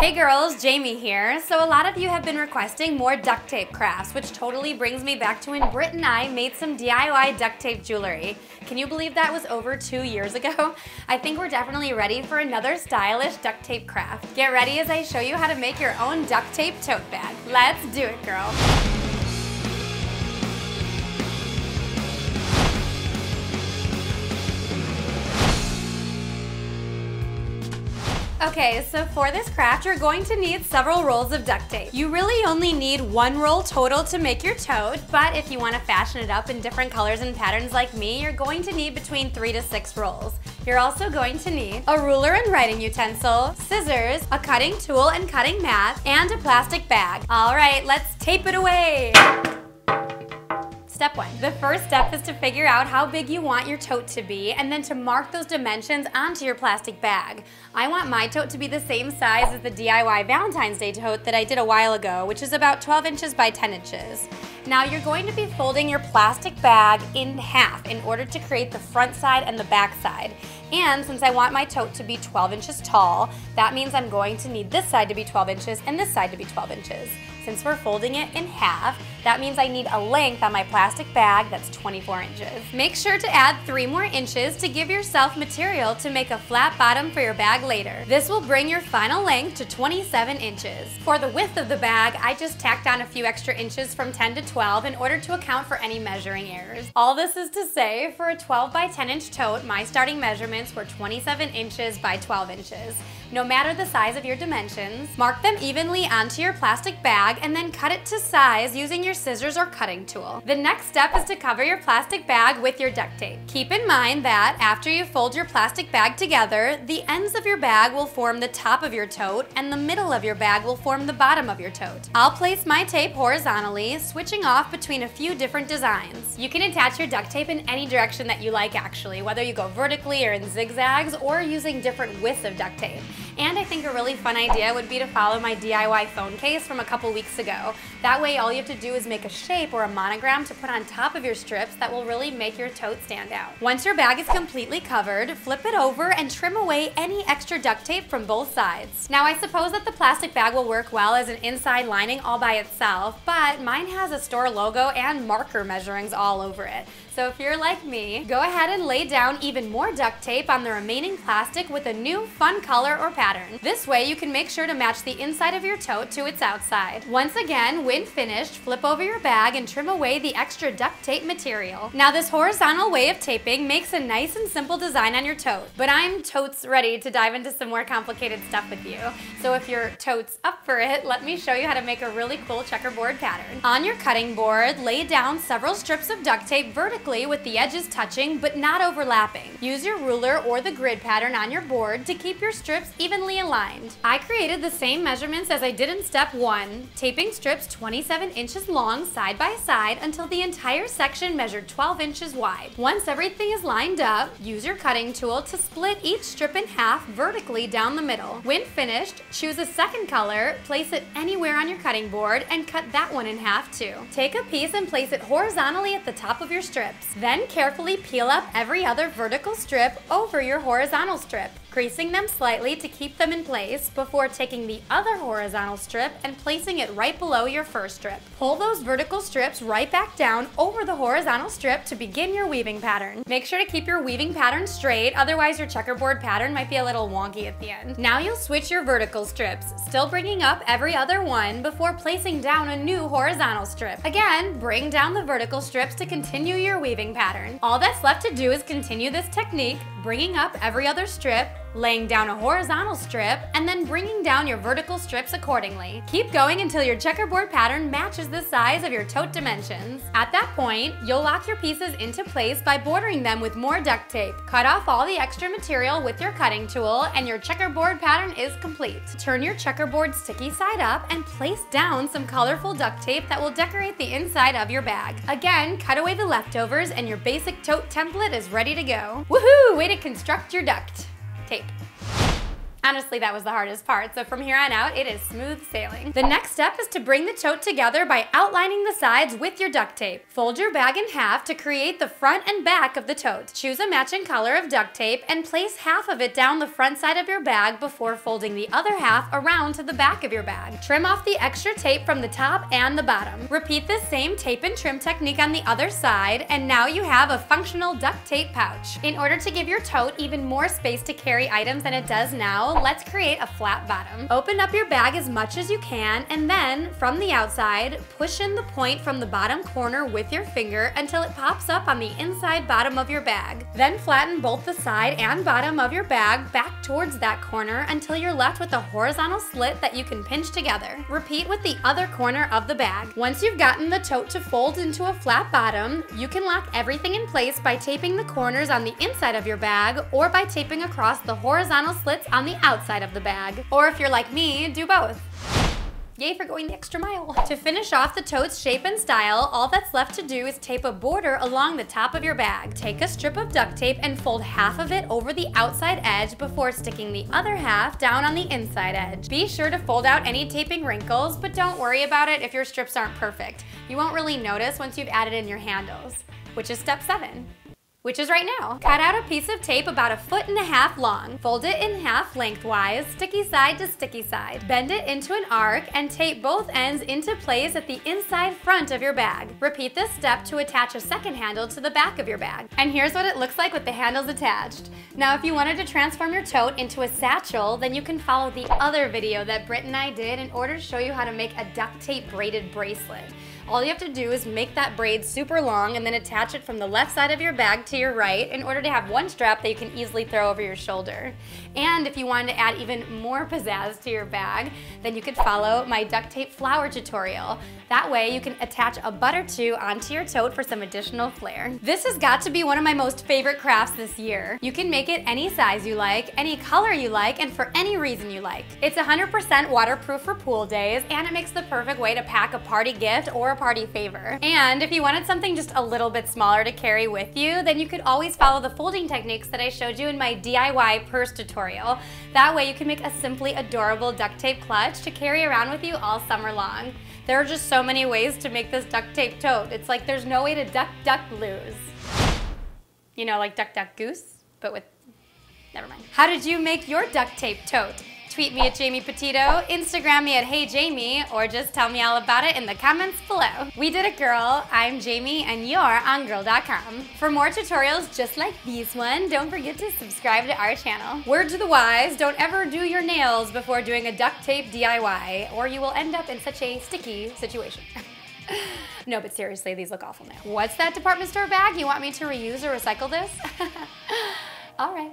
Hey girls, Jamie here. So a lot of you have been requesting more duct tape crafts, which totally brings me back to when Britt and I made some DIY duct tape jewelry. Can you believe that was over two years ago? I think we're definitely ready for another stylish duct tape craft. Get ready as I show you how to make your own duct tape tote bag. Let's do it, girl. Okay, so for this craft, you're going to need several rolls of duct tape. You really only need one roll total to make your tote, but if you want to fashion it up in different colors and patterns like me, you're going to need between three to six rolls. You're also going to need a ruler and writing utensil, scissors, a cutting tool and cutting mat, and a plastic bag. All right, let's tape it away. Step one. The first step is to figure out how big you want your tote to be and then to mark those dimensions onto your plastic bag. I want my tote to be the same size as the DIY Valentine's Day tote that I did a while ago, which is about 12 inches by 10 inches. Now you're going to be folding your plastic bag in half in order to create the front side and the back side. And since I want my tote to be 12 inches tall, that means I'm going to need this side to be 12 inches and this side to be 12 inches. Since we're folding it in half, that means I need a length on my plastic bag that's 24 inches. Make sure to add three more inches to give yourself material to make a flat bottom for your bag later. This will bring your final length to 27 inches. For the width of the bag, I just tacked on a few extra inches from 10 to 12 in order to account for any measuring errors. All this is to say, for a 12 by 10 inch tote, my starting measurements were 27 inches by 12 inches. No matter the size of your dimensions, mark them evenly onto your plastic bag and then cut it to size using your scissors or cutting tool. The next step is to cover your plastic bag with your duct tape. Keep in mind that after you fold your plastic bag together, the ends of your bag will form the top of your tote and the middle of your bag will form the bottom of your tote. I'll place my tape horizontally, switching off between a few different designs. You can attach your duct tape in any direction that you like actually, whether you go vertically or in zigzags or using different widths of duct tape. And I think a really fun idea would be to follow my DIY phone case from a couple weeks ago. That way all you have to do is make a shape or a monogram to put on top of your strips that will really make your tote stand out. Once your bag is completely covered, flip it over and trim away any extra duct tape from both sides. Now I suppose that the plastic bag will work well as an inside lining all by itself, but mine has a store logo and marker measurings all over it. So if you're like me, go ahead and lay down even more duct tape on the remaining plastic with a new fun color or pattern. This way you can make sure to match the inside of your tote to its outside. Once again, when finished, flip over your bag and trim away the extra duct tape material. Now this horizontal way of taping makes a nice and simple design on your tote, but I'm totes ready to dive into some more complicated stuff with you. So if you're totes up for it, let me show you how to make a really cool checkerboard pattern. On your cutting board, lay down several strips of duct tape vertically with the edges touching but not overlapping. Use your ruler or the grid pattern on your board to keep your strips evenly aligned. I created the same measurements as I did in step one, taping strips 27 inches long side by side until the entire section measured 12 inches wide. Once everything is lined up, use your cutting tool to split each strip in half vertically down the middle. When finished, choose a second color, place it anywhere on your cutting board, and cut that one in half too. Take a piece and place it horizontally at the top of your strip strips. Then carefully peel up every other vertical strip over your horizontal strip creasing them slightly to keep them in place before taking the other horizontal strip and placing it right below your first strip. Pull those vertical strips right back down over the horizontal strip to begin your weaving pattern. Make sure to keep your weaving pattern straight, otherwise your checkerboard pattern might be a little wonky at the end. Now you'll switch your vertical strips, still bringing up every other one before placing down a new horizontal strip. Again, bring down the vertical strips to continue your weaving pattern. All that's left to do is continue this technique, bringing up every other strip, laying down a horizontal strip, and then bringing down your vertical strips accordingly. Keep going until your checkerboard pattern matches the size of your tote dimensions. At that point, you'll lock your pieces into place by bordering them with more duct tape. Cut off all the extra material with your cutting tool, and your checkerboard pattern is complete. Turn your checkerboard sticky side up and place down some colorful duct tape that will decorate the inside of your bag. Again, cut away the leftovers and your basic tote template is ready to go. Woohoo! Way to construct your duct. Honestly, that was the hardest part, so from here on out, it is smooth sailing. The next step is to bring the tote together by outlining the sides with your duct tape. Fold your bag in half to create the front and back of the tote. Choose a matching color of duct tape and place half of it down the front side of your bag before folding the other half around to the back of your bag. Trim off the extra tape from the top and the bottom. Repeat this same tape and trim technique on the other side, and now you have a functional duct tape pouch. In order to give your tote even more space to carry items than it does now, let's create a flat bottom. Open up your bag as much as you can and then, from the outside, push in the point from the bottom corner with your finger until it pops up on the inside bottom of your bag. Then flatten both the side and bottom of your bag back towards that corner until you're left with a horizontal slit that you can pinch together. Repeat with the other corner of the bag. Once you've gotten the tote to fold into a flat bottom, you can lock everything in place by taping the corners on the inside of your bag or by taping across the horizontal slits on the outside of the bag. Or if you're like me, do both. Yay for going the extra mile. To finish off the tote's shape and style, all that's left to do is tape a border along the top of your bag. Take a strip of duct tape and fold half of it over the outside edge before sticking the other half down on the inside edge. Be sure to fold out any taping wrinkles, but don't worry about it if your strips aren't perfect. You won't really notice once you've added in your handles, which is step seven which is right now. Cut out a piece of tape about a foot and a half long. Fold it in half lengthwise, sticky side to sticky side. Bend it into an arc and tape both ends into place at the inside front of your bag. Repeat this step to attach a second handle to the back of your bag. And here's what it looks like with the handles attached. Now if you wanted to transform your tote into a satchel, then you can follow the other video that Britt and I did in order to show you how to make a duct tape braided bracelet. All you have to do is make that braid super long and then attach it from the left side of your bag to your right in order to have one strap that you can easily throw over your shoulder. And if you wanted to add even more pizzazz to your bag, then you could follow my duct tape flower tutorial. That way you can attach a bud or two onto your tote for some additional flair. This has got to be one of my most favorite crafts this year. You can make it any size you like, any color you like, and for any reason you like. It's 100% waterproof for pool days, and it makes the perfect way to pack a party gift or a party favor. And if you wanted something just a little bit smaller to carry with you, then you could always follow the folding techniques that I showed you in my DIY purse tutorial. That way you can make a simply adorable duct tape clutch to carry around with you all summer long. There are just so many ways to make this duct tape tote. It's like there's no way to duck, duck, lose. You know, like duck, duck, goose, but with, never mind. How did you make your duct tape tote? Tweet me at Jamie Petitto, Instagram me at Hey Jamie, or just tell me all about it in the comments below. We did it, girl. I'm Jamie, and you're on Gurl.com. For more tutorials just like this one, don't forget to subscribe to our channel. Word to the wise, don't ever do your nails before doing a duct tape DIY, or you will end up in such a sticky situation. no, but seriously, these look awful now. What's that department store bag? You want me to reuse or recycle this? all right.